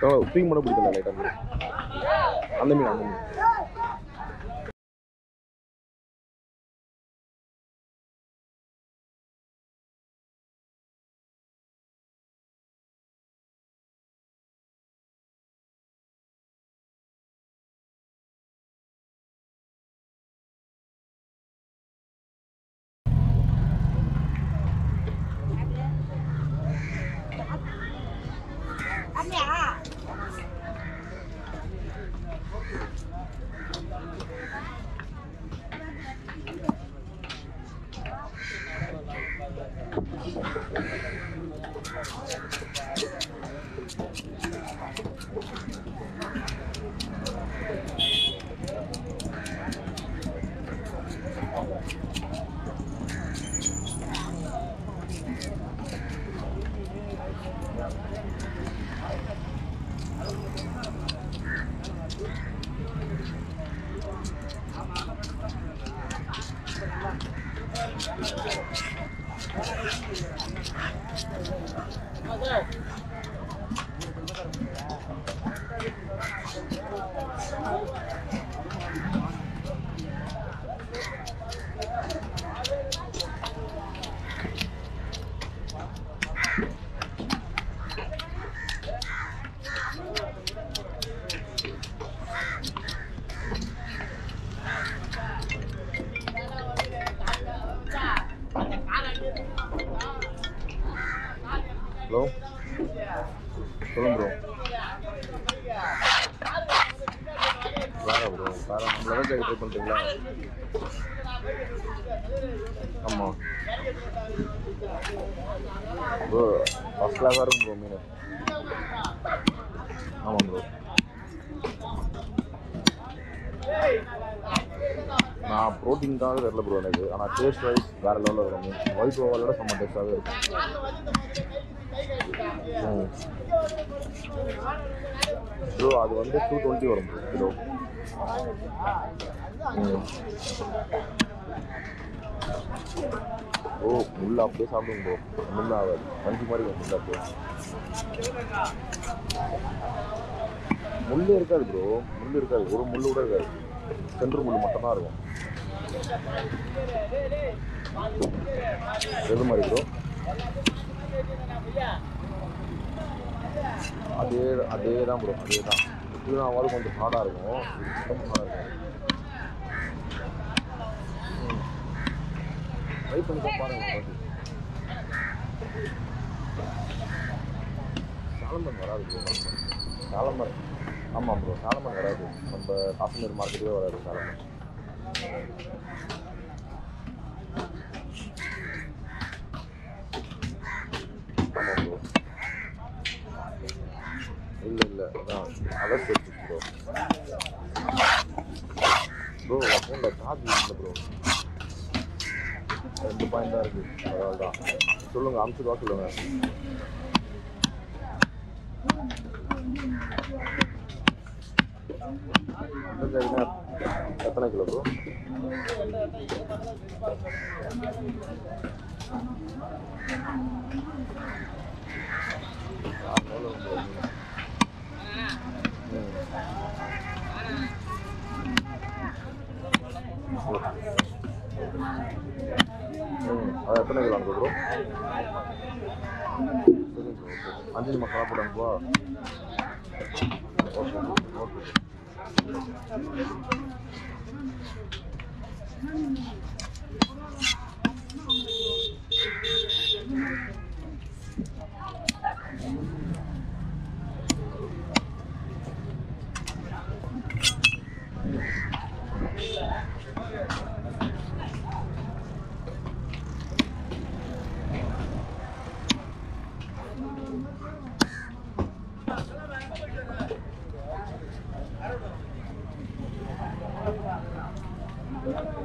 தூக்கி மட்டும் பிடிக்கல லைட்டாக அந்த மீன் அந்த மீன் Yeah. வேற ஜாக்கெட் ட்ரை பண்ணுறீங்களா ஆமாம் ப்ரோ ஃபஸ்ட் கிளாஸாக இருக்கும் ப்ரோ மீன். ஆமாம் ப்ரோ. நான் ப்ரோட்டீன்காக தெரில ப்ரோ எனக்கு. ஆனால் டேஸ்ட் வைஸ் வேறு லெவலில் இருக்கும் ஒயிட் ஓவலோட செம்ம டேஸ்ட்டாகவே இருக்கும். ப்ரோ அது வந்து டூ டுவெண்ட்டி வரும் ப்ரோ கிலோ ஓ முள்ள அப்படியே சாப்பிடுங்க ப்ரோ முள்ள ஆகாது பஞ்சு மாதிரி முள்ள அப்படியே. முள்ளே இருக்காது ப்ரோ முள் இருக்காது. ஒரு முள் கூட இருக்காது. சென்று முள் மட்டும்தான் இருக்கும். எது மாதிரி ப்ரோ அதே அதே தான் ப்ரோ அதே தான் இதுனாவது கொஞ்சம் ஹார்டாக இருக்கும் ரொம்ப ஹார்டாக இருக்கும். ட்ரை பண்ணி தான் பாருங்க சாலமன் வராது ப்ரோ சாலமன். ஆமாம் ப்ரோ சாலமன் வராது. நம்ம காஷ்மீர் மார்க்கெட்டே வராது சாலமன் ஆமாம் ப்ரோ இல்லை இல்லை. அதான் அலர்ட் ப்ரோ ப்ரோ ஃபோனில் சார்ஜ் இல்லை ப்ரோ ரெண்டு பாயிண்ட் தான் இருக்குது அதனால தான் சொல்லுங்கள் அமுச்சுட்டு சொல்லுங்கள் எத்தனை கிலோ ப்ரோ ம் அது எத்தனை கிலோ அனுப்பு ப்ரோ சரி ப்ரோ ஓகே அஞ்சு மசாலா போட்டு அனுப்புவா ஓகே ஓகே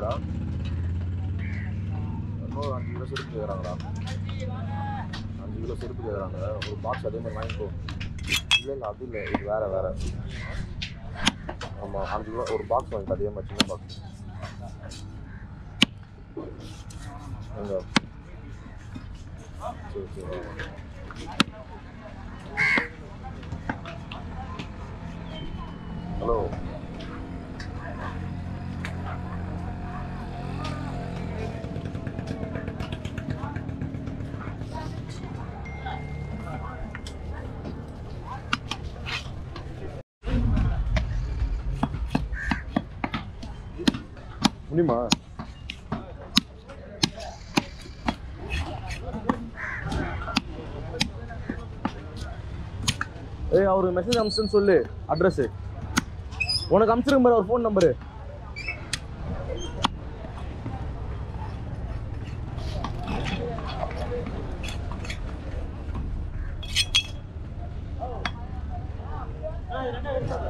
டீச்சரா இன்னொரு அஞ்சு கிலோ செருப்பு கேட்குறாங்களா அஞ்சு கிலோ செருப்பு கேட்குறாங்க ஒரு பாக்ஸ் அதே மாதிரி வாங்கிக்கோ. இல்லை இல்லை அது இல்லை. இது வேறு வேறு. ஆமாம் அஞ்சு கிலோ ஒரு பாக்ஸ் வாங்கிக்கோ. அதே மாதிரி சின்ன பாக்ஸ் சரி சரி. முடியுமா ஏய் அவருக்கு மெசேஜ் அனுப்பிச்சுன்னு சொல்லு. அட்ரஸ் உனக்கு அனுப்பிச்சிருங்க பாரு அவர் ஃபோன் நம்பரு ஆ